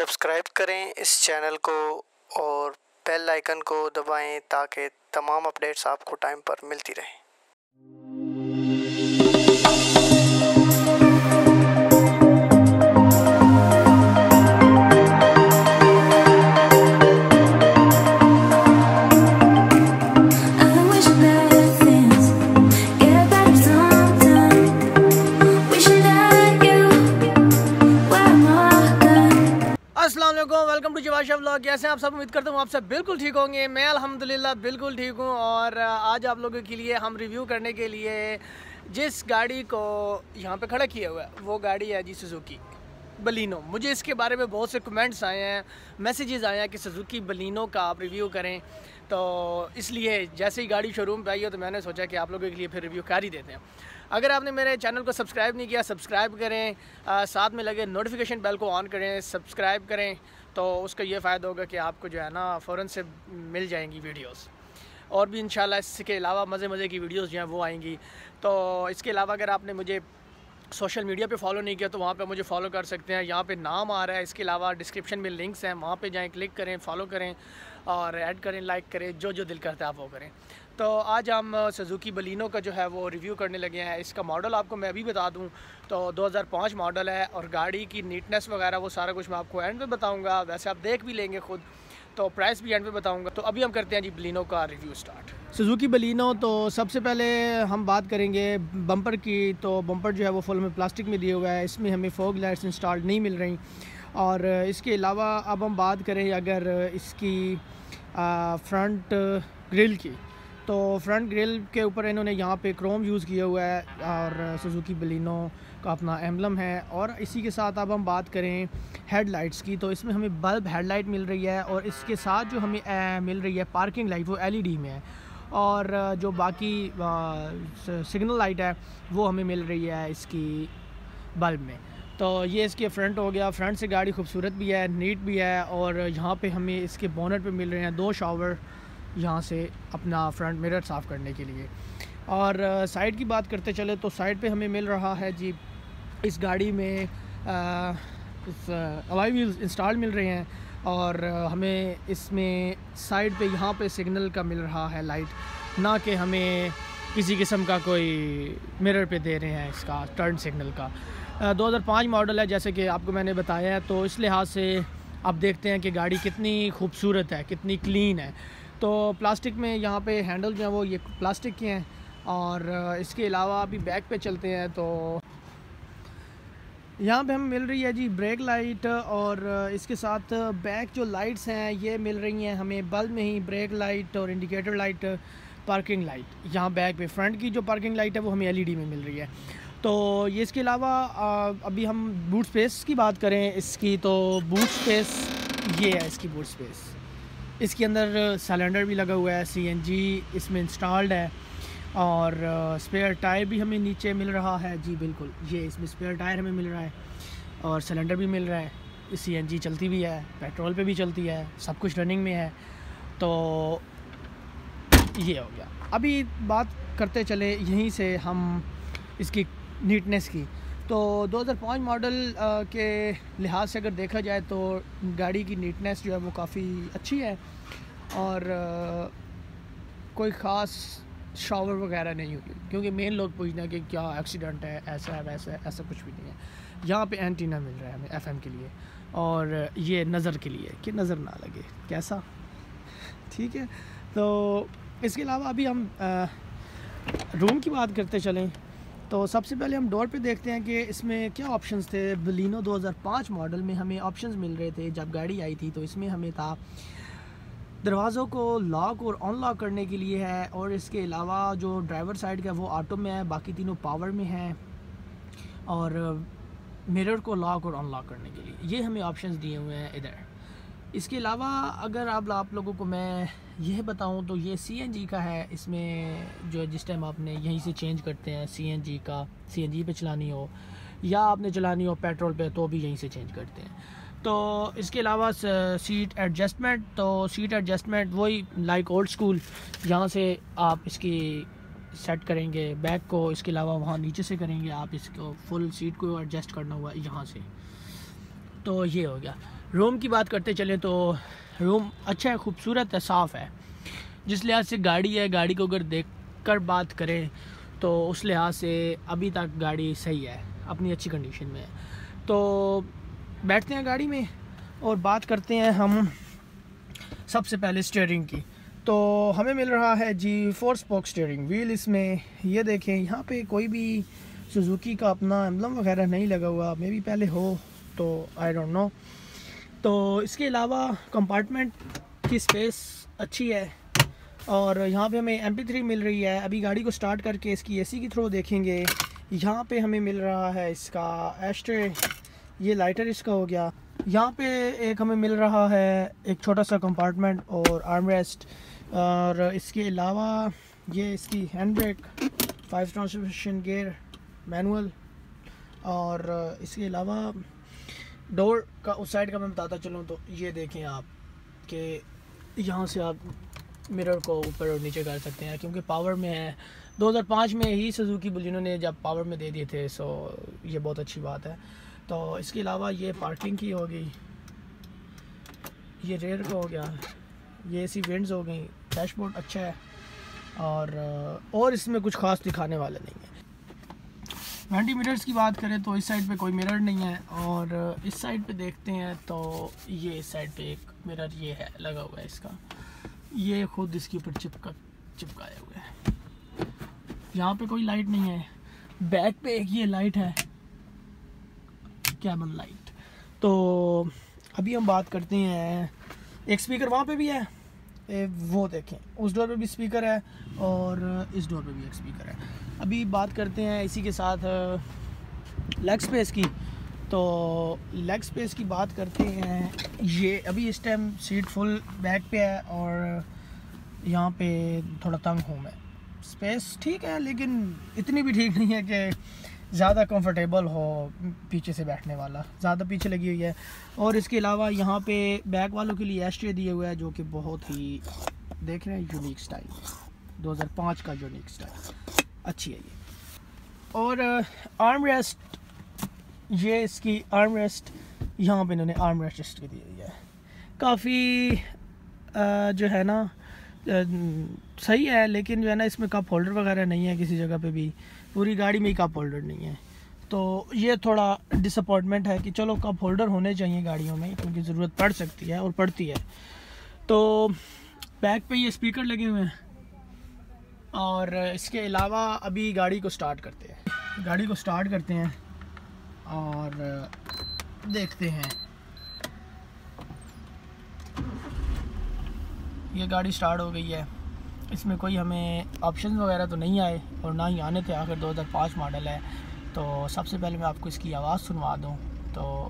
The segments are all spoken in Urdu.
سبسکرائب کریں اس چینل کو اور بیل آئیکن کو دبائیں تاکہ تمام اپڈیٹس آپ کو ٹائم پر ملتی رہیں۔ آپ سب امید کرتا ہوں آپ سب بالکل ٹھیک ہوں گے۔ میں الحمدللہ بالکل ٹھیک ہوں اور آج آپ لوگوں کے لیے ہم ریویو کرنے کے لیے جس گاڑی کو یہاں پہ کھڑا کیا ہوا ہے وہ گاڑی ہے جی سزوکی بلینو۔ مجھے اس کے بارے میں بہت سے کمنٹس آئے ہیں میسیجز آئے ہیں کہ سزوکی بلینو کا آپ ریویو کریں۔ تو اس لیے جیسے ہی گاڑی شو روم پہ آئی ہو تو میں نے سوچا کہ آپ لوگوں کے لیے پھر ریویو کر ہی دیتے ہیں۔ اگر آپ نے میرے چینل کو سبسکرائب نہیں کیا سبسکرائب کریں آ، ساتھ میں لگے نوٹیفیکیشن بیل کو آن کریں سبسکرائب کریں۔ تو اس کا یہ فائدہ ہوگا کہ آپ کو جو ہے نا فوراً سے مل جائیں گی ویڈیوز اور بھی انشاءاللہ اس کے علاوہ مزے مزے کی ویڈیوز جو ہیں وہ آئیں گی تو اس کے علاوہ اگر آپ نے مجھے سوشل میڈیا پہ فالو نہیں کیا تو وہاں پہ مجھے فالو کر سکتے ہیں یہاں پہ نام آ رہا ہے اس کے علاوہ ڈسکرپشن میں لنکس ہیں، وہاں پہ جائیں کلک کریں فالو کریں اور ایڈ کریں لائک کریں، جو جو دل کرتا ہے آپ وہ کریں۔ تو آج ہم سزوکی بلینو کا جو ہے وہ ریویو کرنے لگے ہیں۔ اس کا ماڈل آپ کو میں ابھی بتا دوں۔ تو دو ہزار پانچ ماڈل ہے اور گاڑی کی نیٹنس وغیرہ وہ سارا کچھ میں آپ کو اینڈ پہ بتاؤں گا۔ ویسے آپ دیکھ بھی لیں گے خود۔ تو پرائس بھی اینڈ پہ بتاؤں گا۔ تو ابھی ہم کرتے ہیں جی بلینو کا ریویو سٹارٹ سزوکی بلینو، تو سب سے پہلے ہم بات کریں گے بمپر کی۔ تو بمپر جو ہے وہ فل میں پلاسٹک میں دیا ہوا ہے اس میں ہمیں فوگ لائٹس انسٹال نہیں مل رہی۔ اور اس کے علاوہ اب ہم بات کریں اگر اس کی فرنٹ گرل کی۔ تو فرنٹ گرل کے اوپر انہوں نے یہاں پہ کروم یوز کیا ہوا ہے اور سزوکی بلینو کا اپنا ایمبلم ہے اور اسی کے ساتھ اب ہم بات کریں ہیڈ لائٹس کی تو اس میں ہمیں بلب ہیڈ لائٹ مل رہی ہے اور اس کے ساتھ جو ہمیں مل رہی ہے پارکنگ لائٹ وہ ایل ای ڈی میں ہے اور جو باقی سگنل لائٹ ہے وہ ہمیں مل رہی ہے اس کی بلب میں تو یہ اس کے فرنٹ ہو گیا فرنٹ سے گاڑی خوبصورت بھی ہے نیٹ بھی ہے اور یہاں پہ ہمیں اس کے بونٹ پہ مل رہے ہیں دو شاور یہاں سے اپنا فرنٹ مرر صاف کرنے کے لیے۔ اور سائڈ کی بات کرتے چلے تو سائڈ پہ ہمیں مل رہا ہے جی اس گاڑی میں اوائی ویلز انسٹال مل رہے ہیں۔ اور ہمیں اس میں سائڈ پہ یہاں پہ سگنل کا مل رہا ہے لائٹ نہ کہ ہمیں کسی قسم کا کوئی مرر پہ دے رہے ہیں اس کا ٹرن سگنل کا۔ دو ہزار پانچ ماڈل ہے، جیسے کہ آپ کو میں نے بتایا ہے۔ تو اس لحاظ سے آپ دیکھتے ہیں کہ گاڑی کتنی خوبصورت ہے، کتنی کلین ہے۔ تو پلاسٹک میں یہاں پہ ہینڈل جو ہیں وہ یہ پلاسٹک کے ہیں اور اس کے علاوہ ابھی بیک پہ چلتے ہیں تو یہاں پہ ہمیں مل رہی ہے جی بریک لائٹ اور اس کے ساتھ بیک جو لائٹس ہیں یہ مل رہی ہیں ہمیں بلب میں ہی بریک لائٹ اور انڈیکیٹر لائٹ پارکنگ لائٹ یہاں بیک پہ فرنٹ کی جو پارکنگ لائٹ ہے وہ ہمیں ایل ای ڈی میں مل رہی ہے تو یہ اس کے علاوہ ابھی ہم بوٹ سپیس کی بات کریں اس کی تو بوٹ سپیس یہ ہے اس کی بوٹ سپیس اس کے اندر سلنڈر بھی لگا ہوا ہے سی این جی اس میں انسٹالڈ ہے اور اسپیئر ٹائر بھی ہمیں نیچے مل رہا ہے۔ جی بالکل، یہ اس میں اسپیئر ٹائر ہمیں مل رہا ہے اور سلنڈر بھی مل رہا ہے۔ سی این جی چلتی بھی ہے پیٹرول پہ بھی چلتی ہے، سب کچھ رننگ میں ہے۔ تو یہ ہو گیا۔ ابھی بات کرتے چلے یہیں سے ہم اس کی نیٹنس کی۔ تو دو ہزار پانچ ماڈل کے لحاظ سے اگر دیکھا جائے تو گاڑی کی نیٹنس جو ہے وہ کافی اچھی ہے اور کوئی خاص شاور وغیرہ نہیں ہوئی کیونکہ مین لوگ پوچھتے ہیں کہ کیا ایکسیڈنٹ ہے، ایسا ہے، ویسا ہے، ایسا کچھ بھی نہیں ہے۔ یہاں پہ اینٹینا مل رہا ہے ہمیں ایف ایم کے لیے۔ اور یہ نظر کے لیے کہ نظر نہ لگے۔ کیسا؟ ٹھیک ہے۔ تو اس کے علاوہ ابھی ہم روم کی بات کرتے چلیں۔ تو سب سے پہلے ہم ڈور پہ دیکھتے ہیں کہ اس میں کیا آپشنز تھے؟ بلینو دو ہزار پانچ ماڈل میں ہمیں آپشنز مل رہے تھے جب گاڑی آئی تھی، تو اس میں ہمیں تھا دروازوں کو لاک اور آن لاک کرنے کے لیے ہے اور اس کے علاوہ جو ڈرائیور سائڈ کا وہ آٹو میں ہے، باقی تینوں پاور میں ہیں اور مرر کو لاک اور آن لاک کرنے کے لیے۔ یہ ہمیں آپشنز دیے ہوئے ہیں ادھر۔ اس کے علاوہ اگر آپ آپ لوگوں کو میں یہ بتاؤں تو یہ سی این جی کا ہے۔ اس میں جو جس ٹائم آپ نے یہیں سے چینج کرتے ہیں سی این جی کا، سی این جی پہ چلانی ہو یا آپ نے چلانی ہو پیٹرول پہ تو بھی یہیں سے چینج کرتے ہیں۔ تو اس کے علاوہ سیٹ ایڈجسٹمنٹ، تو سیٹ ایڈجسٹمنٹ وہی لائک اولڈ اسکول یہاں سے آپ اس کی سیٹ کریں گے، بیک کو اس کے علاوہ وہاں نیچے سے کریں گے، آپ اس کو فل سیٹ کو ایڈجسٹ کرنا ہوا یہاں سے۔ تو یہ ہو گیا۔ روم کی بات کرتے چلیں تو روم اچھا ہے، خوبصورت ہے، صاف ہے۔ جس لحاظ سے گاڑی ہے، گاڑی کو اگر دیکھ کر بات کریں تو اس لحاظ سے ابھی تک گاڑی صحیح ہے، اپنی اچھی کنڈیشن میں۔ ہے تو بیٹھتے ہیں گاڑی میں اور بات کرتے ہیں ہم سب سے پہلے اسٹیئرنگ کی۔ تو ہمیں مل رہا ہے جی فور اسپوک اسٹیئرنگ ویل اس میں یہ دیکھیں، یہاں پہ کوئی بھی سوزوکی کا اپنا ایمبلم وغیرہ نہیں لگا ہوا مے بھی پہلے ہو تو آئی ڈونٹ نو تو اس کے علاوہ کمپارٹمنٹ کی اسپیس اچھی ہے اور یہاں پہ ہمیں ایم پی تھری مل رہی ہے۔ ابھی گاڑی کو سٹارٹ کر کے اس کی اے سی کی تھرو دیکھیں گے۔ یہاں پہ ہمیں مل رہا ہے اس کا ایسٹرے یہ لائٹر اس کا ہو گیا۔ یہاں پہ ایک ہمیں مل رہا ہے ایک چھوٹا سا کمپارٹمنٹ اور آرم ریسٹ اور اس کے علاوہ یہ اس کی hand brake five transmission gear manual اور اس کے علاوہ ڈور کا اس سائڈ کا میں بتاتا چلوں تو یہ دیکھیں آپ کہ یہاں سے آپ مرر کو اوپر اور نیچے کر سکتے ہیں کیونکہ پاور میں ہے۔ دو ہزار پانچ میں ہی سزوکی بلینو نے جب پاور میں دے دیے تھے سو یہ بہت اچھی بات ہے۔ تو اس کے علاوہ یہ پارکنگ کی ہوگی یہ ریئر کا ہو گیا۔ یہ ایسی ونڈز ہو گئی ڈیش بورڈ اچھا ہے اور اور اس میں کچھ خاص دکھانے والے نہیں ہیں۔ وینٹی میٹرس کی بات کریں تو اس سائڈ پہ کوئی مرر نہیں ہے اور اس سائڈ پہ دیکھتے ہیں تو یہ اس سائڈ پہ ایک مرر یہ ہے، لگا ہوا ہے اس کا۔ یہ خود اس کے اوپر چپکا چپکائے ہوئے ہیں یہاں پہ کوئی لائٹ نہیں ہے۔ بیک پہ ایک یہ لائٹ ہے۔ کیبن لائٹ تو ابھی ہم بات کرتے ہیں۔ ایک سپیکر وہاں پہ بھی ہے۔ اے، وہ دیکھیں۔ اس ڈور پہ بھی سپیکر ہے اور اس ڈور پہ بھی ایک سپیکر ہے۔ ابھی بات کرتے ہیں اسی کے ساتھ لیگ سپیس کی۔ تو لیگ سپیس کی بات کرتے ہیں۔ یہ ابھی اس ٹائم سیٹ فل بیک پہ ہے اور یہاں پہ تھوڑا تنگ ہوں میں۔ سپیس ٹھیک ہے، لیکن اتنی بھی ٹھیک نہیں ہے کہ زیادہ کمفرٹیبل ہو پیچھے سے بیٹھنے والا۔ زیادہ پیچھے لگی ہوئی ہے۔ اور اس کے علاوہ یہاں پہ بیک والوں کے لیے ایسٹرے دیے ہوئے ہے جو کہ بہت ہی دیکھ رہے ہیں یونیک سٹائل دو ہزار پانچ کا یونیک سٹائل اچھی ہے یہ۔ اور آرم ریسٹ یہ اس کی آرم ریسٹ یہاں پہ انہوں نے آرم ریسٹ کی دی ہوئی ہے۔ کافی جو ہے نا صحیح ہے، لیکن جو ہے نا، اس میں کپ ہولڈر وغیرہ نہیں ہے کسی جگہ پہ بھی۔ پوری گاڑی میں ہی کپ ہولڈر نہیں ہے۔ تو یہ تھوڑا ڈس اپوائنٹمنٹ ہے کہ چلو کپ ہولڈر ہونے چاہیے گاڑیوں میں، کیونکہ ضرورت پڑ سکتی ہے اور پڑتی ہے۔ تو بیک پہ یہ اسپیکر لگے ہوئے ہیں۔ اور اس کے علاوہ ابھی گاڑی کو سٹارٹ کرتے ہیں۔ گاڑی کو سٹارٹ کرتے ہیں اور دیکھتے ہیں۔ یہ گاڑی سٹارٹ ہو گئی ہے۔ اس میں کوئی ہمیں آپشن وغیرہ تو نہیں آئے اور نہ ہی آنے تھے۔ آخر دو ہزار پانچ ماڈل ہے۔ تو سب سے پہلے میں آپ کو اس کی آواز سنوا دوں۔ تو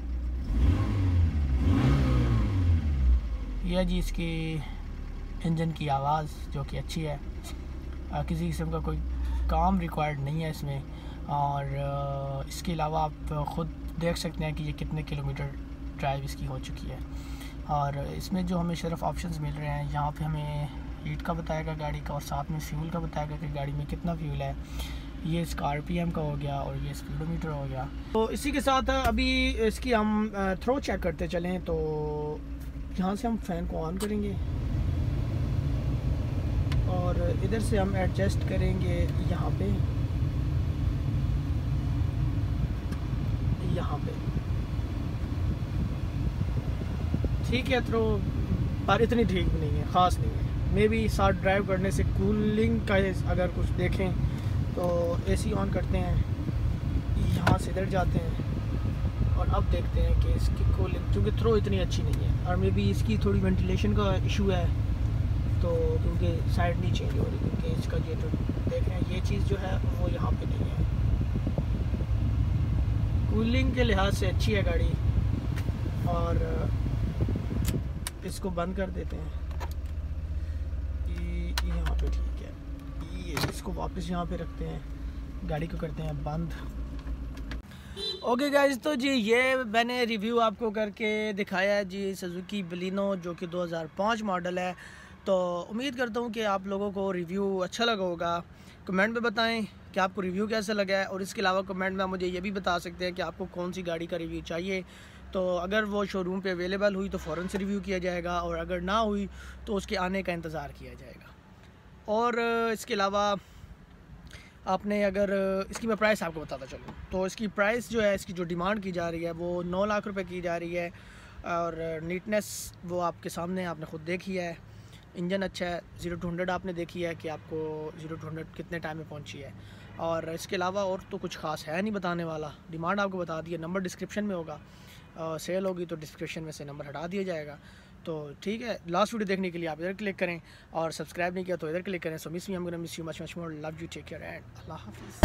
یہ جی اس کی انجن کی آواز جو کہ اچھی ہے۔ کسی قسم کا کوئی کام ریکوائرڈ نہیں ہے اس میں۔ اور اس کے علاوہ آپ خود دیکھ سکتے ہیں کہ یہ کتنے کلومیٹر ڈرائیو اس کی ہو چکی ہے۔ اور اس میں جو ہمیں صرف آپشنز مل رہے ہیں، یہاں پہ ہمیں ہیٹ کا بتائے گا گاڑی کا اور ساتھ میں فیول کا بتائے گا کہ گاڑی میں کتنا فیول ہے۔ یہ اس کا آر پی ایم کا ہو گیا اور یہ اسپیڈو میٹر ہو گیا۔ تو اسی کے ساتھ ابھی اس کی ہم تھرو چیک کرتے چلیں تو یہاں سے ہم فین کو آن کریں گے۔ اور ادھر سے ہم ایڈجسٹ کریں گے یہاں پہ۔ یہاں پہ۔ ٹھیک ہے تھرو پر اتنی ٹھیک بھی نہیں ہے، خاص نہیں ہے۔ مے بھی ساتھ ڈرائیو کرنے سے کولنگ کا اگر کچھ دیکھیں تو اے سی آن کرتے ہیں، یہاں سے ادھر جاتے ہیں اور اب دیکھتے ہیں کہ اس کی کولنگ چونکہ تھرو اتنی اچھی نہیں ہے اور مے بی اس کی تھوڑی وینٹیلیشن کا ایشو ہے۔ تو کیونکہ سائڈ نہیں چینج ہو رہی، کیونکہ اس کا یہ جو دیکھ رہے ہیں، یہ چیز جو ہے، وہ یہاں پہ نہیں ہے۔ کولنگ کے لحاظ سے اچھی ہے گاڑی۔ اور اس کو بند کر دیتے ہیں۔ یہاں پہ ٹھیک ہے۔ یہ اس کو واپس یہاں پہ رکھتے ہیں۔ گاڑی کو کرتے ہیں بند۔ اوکے گائز تو جی یہ میں نے ریویو آپ کو کر کے دکھایا ہے۔ جی سزوکی بلینو جو کہ دو ہزار پانچ ماڈل ہے۔ تو امید کرتا ہوں کہ آپ لوگوں کو ریویو اچھا لگا ہوگا۔ کمنٹ میں بتائیں کہ آپ کو ریویو کیسا لگا ہے اور اس کے علاوہ کمنٹ میں مجھے یہ بھی بتا سکتے ہیں کہ آپ کو کون سی گاڑی کا ریویو چاہیے۔ تو اگر وہ شو روم پہ اویلیبل ہوئی تو فوراً سے ریویو کیا جائے گا اور اگر نہ ہوئی تو اس کے آنے کا انتظار کیا جائے گا۔ اور اس کے علاوہ آپ نے اگر اس کی میں پرائس آپ کو بتاتا چلوں۔ تو اس کی پرائس جو ہے، اس کی جو ڈیمانڈ کی جا رہی ہے وہ نو لاکھ روپے کی جا رہی ہے اور نیٹنس وہ آپ کے سامنے آپ نے خود دیکھی ہے۔ انجن اچھا ہے، زیرو ٹو ہنڈریڈ آپ نے دیکھی ہے کہ آپ کو زیرو ٹو ہنڈریڈ کتنے ٹائم میں پہنچی ہے۔ اور اس کے علاوہ اور تو کچھ خاص ہے نہیں بتانے والا۔ ڈیمانڈ آپ کو بتا دی ہے نمبر ڈسکرپشن میں ہوگا۔ سیل ہوگی تو ڈسکرپشن میں سے نمبر ہٹا دیا جائے گا۔ تو ٹھیک ہے لاسٹ ویڈیو دیکھنے کے لیے آپ ادھر کلک کریں اور سبسکرائب نہیں کیا تو ادھر کلک کریں۔ سو مس می ہم miss you much much more love you take care and اللہ حافظ